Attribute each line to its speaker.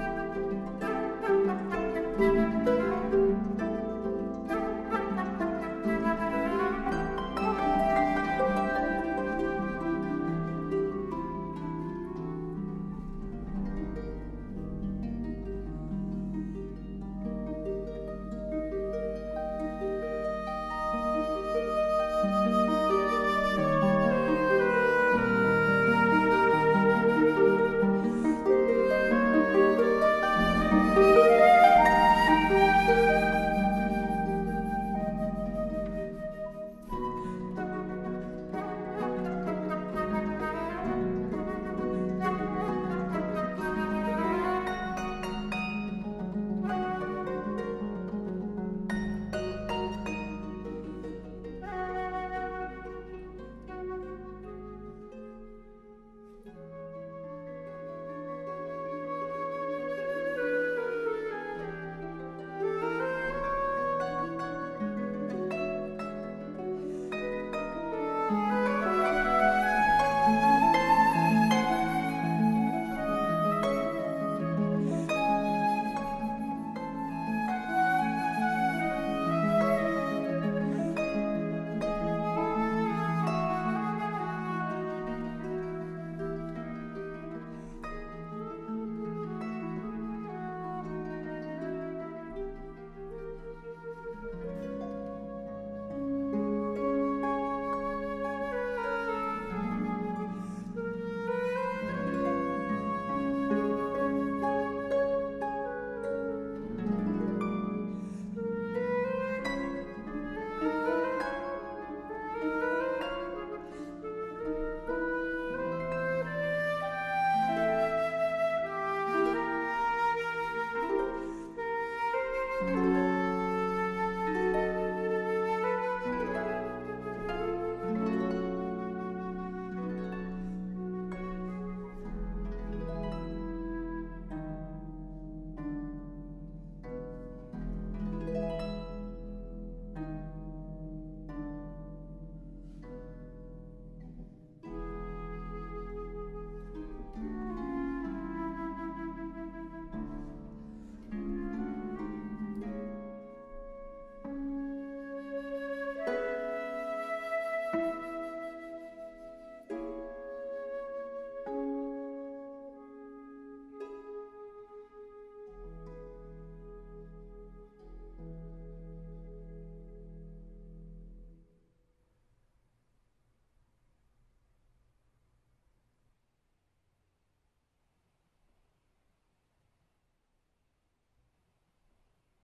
Speaker 1: Música